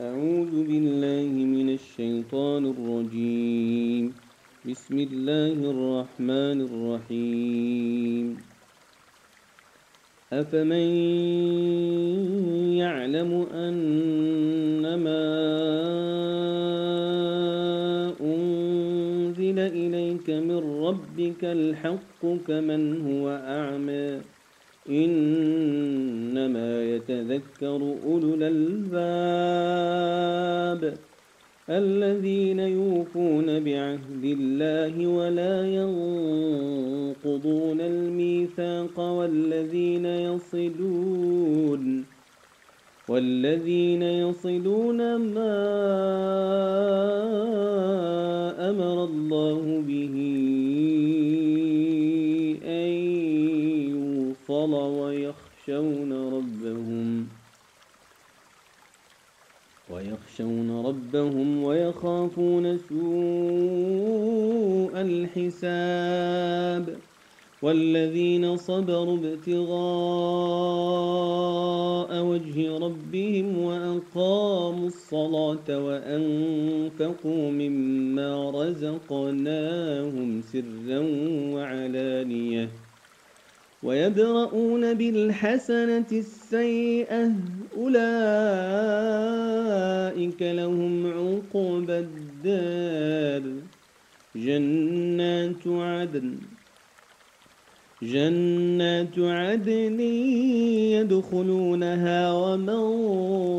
أعوذ بالله من الشيطان الرجيم. بسم الله الرحمن الرحيم. أفمن يعلم أنما أنزل إليك من ربك الحق كمن هو أعمى؟ إنما يتذكر أولو الألباب الذين يوفون بعهد الله ولا ينقضون الميثاق والذين يصلون والذين يصلون ما أمر الله به يوصل ويخشون ربهم. ويخشون ربهم ويخافون سوء الحساب. والذين صبروا ابتغاء وجه ربهم وأقاموا الصلاة وأنفقوا مما رزقناهم سرا وعلانية. ويدرؤون بالحسنة السيئة أولئك لهم عقبى الدار. جنات عدن جنات عدن يدخلونها ومن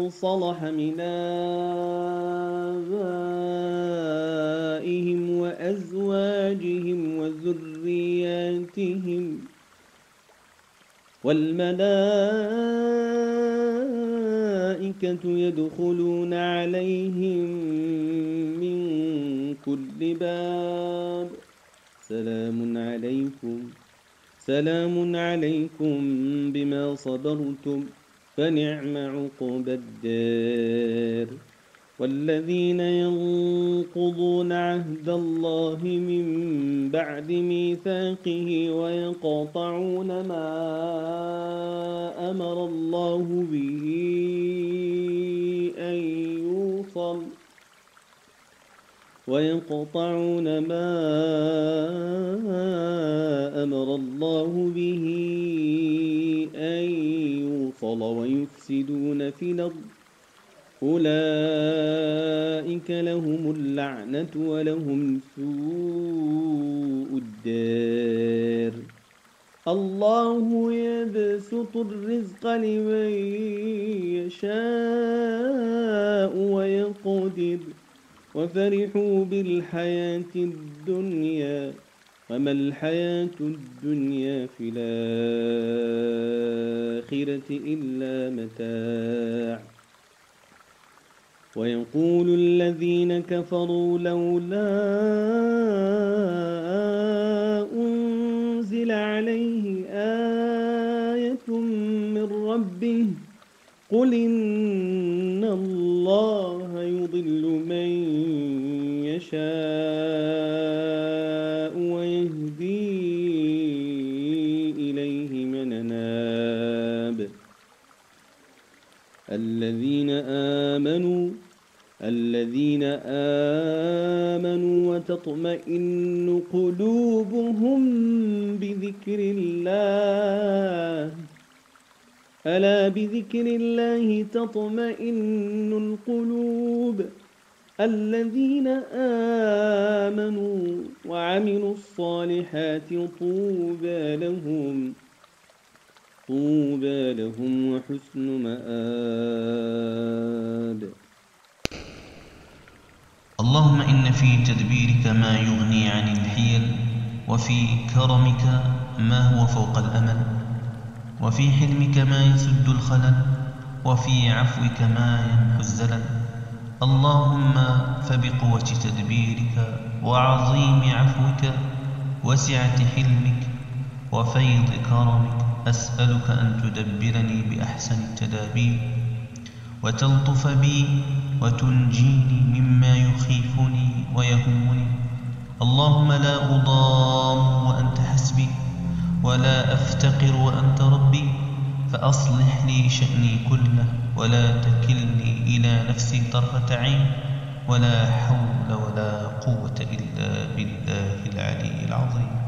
صلح من آبائهم والملائكة يدخلون عليهم من كل باب. سلام عليكم. سلام عليكم بما صبرتم. فنعم عقب الدار. والذين ينقضون عهد الله من بعد ميثاقه ويقطعون ما أمر الله به أن يوصل ويقطعون ما أمر الله به أن يوصل ويفسدون في الأرض. أولئك لهم اللعنة ولهم سوء الدار. الله يبسط الرزق لمن يشاء ويقدر. وفرحوا بالحياة الدنيا. وما الحياة الدنيا في الآخرة إلا متاع. ويقول الذين كفروا لولا أنزل عليه آية من ربه قل إن الله يضل من يشاء آمنوا الذين آمنوا وتطمئن قلوبهم بذكر الله. ألا بذكر الله تطمئن القلوب. الذين آمنوا وعملوا الصالحات طوبى لهم. طوبى لهم وحسن مآب. اللهم إن في تدبيرك ما يغني عن الحيل وفي كرمك ما هو فوق الأمل وفي حلمك ما يسد الخلل وفي عفوك ما يمحو الزلل. اللهم فبقوة تدبيرك وعظيم عفوك وسعة حلمك وفيض كرمك. أسألك أن تدبرني بأحسن التدابير وتلطف بي وتنجيني مما يخيفني ويهمني. اللهم لا أضام وأنت حسبي ولا أفتقر وأنت ربي. فأصلح لي شأني كله ولا تكلني إلى نفسي طرفة عين. ولا حول ولا قوة إلا بالله العلي العظيم.